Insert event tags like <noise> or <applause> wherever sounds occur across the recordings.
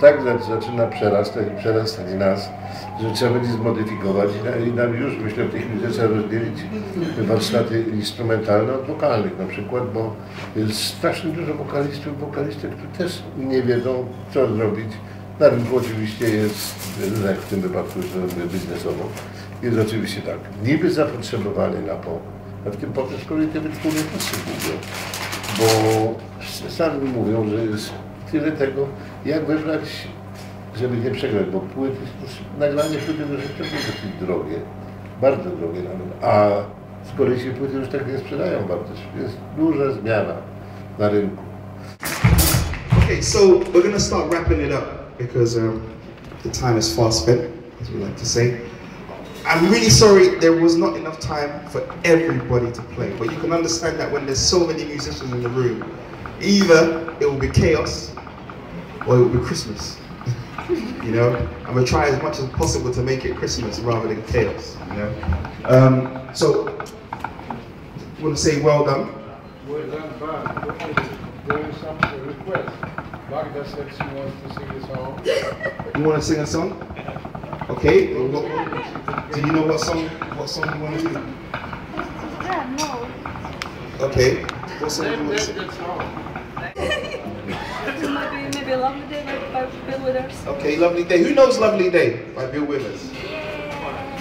tak za- zaczyna przerastać i przerastać nas, że trzeba będzie zmodyfikować i, na, i nam już myślę w tej chwili że trzeba rozdzielić warsztaty instrumentalne od wokalnych na przykład, bo jest strasznie dużo wokalistów, wokalistek, którzy też nie wiedzą co zrobić. Na rynku oczywiście jest rynek w tym wypadku, że mówię biznesowo. Jest oczywiście tak, niby zapotrzebowanie na pop, a w tym popie z kolei te wytwóry też gubią bo sami mówią, że jest tyle tego, jak wybrać, żeby nie przegrać, bo płyty, nagranie płyty do rzeczy jest dosyć drogie, bardzo drogie nawet, a z kolei się płyty już tak nie sprzedają bardzo, jest duża zmiana na rynku. Okay, so we're gonna start wrapping it up because um, the time is fast spent, as we like to say. I'm really sorry there was not enough time for everybody to play, but you can understand that when there's so many musicians in the room, either it will be chaos or it will be Christmas. <laughs> you know, I'm gonna try as much as possible to make it Christmas rather than chaos. You know, um, so I want to say well done. Well done, Bob. There is some request. Magda said she wants to sing a song. You want to sing a song? <laughs> Okay. what- what- do you know what song? What song you want to do? Yeah, no. Okay. What song do you want to sing? maybe maybe lovely day by, by Bill Withers. Okay, Lovely Day. Who knows Lovely Day by Bill Withers?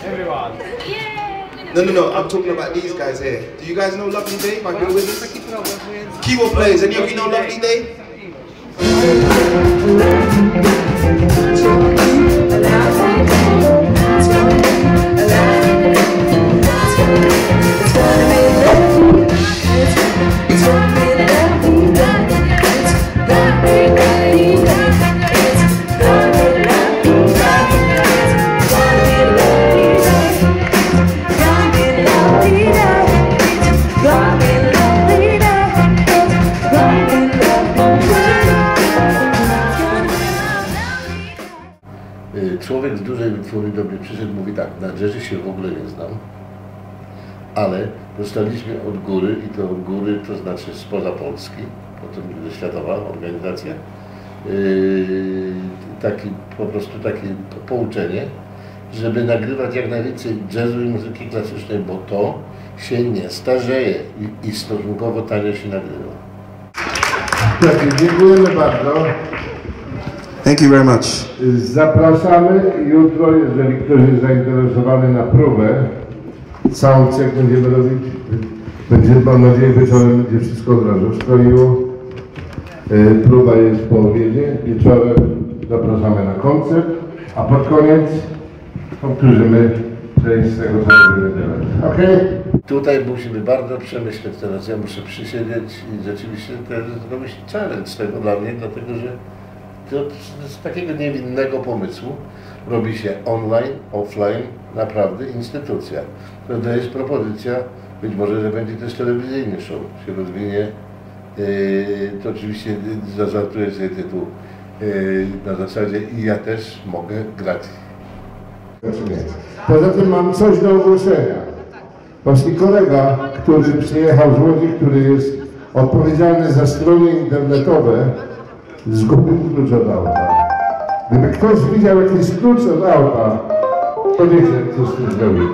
Everyone. Yeah. No, no, no. I'm talking about these guys here. Do you guys know Lovely Day by Bill Withers? Keyboard players. Any of you know Lovely Day? Człowiek z dużej wytwóry do mnie przyszedł mówi tak, na jazzie się w ogóle nie znam, ale dostaliśmy od góry, i to od góry, to znaczy spoza Polski, będzie światowa organizacja, yy, taki, po prostu takie pouczenie, żeby nagrywać jak najwięcej jazzu i muzyki klasycznej, bo to się nie starzeje i, i stosunkowo tanio się nagrywa. Tak, dziękujemy bardzo. Thank you very much. Zapraszamy jutro, jeżeli ktoś jest zainteresowany na próbę. Soundcheck będziemy robić. Będzie, mam nadzieję, wieczorem będzie wszystko od razu stroiło. E, Próba jest po obiedzie. Wieczorem zapraszamy na koncert, a pod koniec powtórzymy część z tego, co będziemy teraz. Okej? Tutaj musimy bardzo przemyśleć teraz. Ja muszę przysiedzieć i rzeczywiście też zrobić challenge z tego dla mnie, dlatego że to z takiego niewinnego pomysłu robi się online, offline, naprawdę instytucja. To, jest propozycja, być może, że będzie też telewizyjny show, się rozwinie. Yy, to oczywiście zażartuję sobie tytuł yy, na zasadzie i ja też mogę grać. Poza tym mam coś do ogłoszenia. Właśnie kolega, który przyjechał z Łodzi, który jest odpowiedzialny za strony internetowe, zgubił klucz od auta. Gdyby ktoś widział jakiś klucz od auta, to wiecie, co z tym zrobić.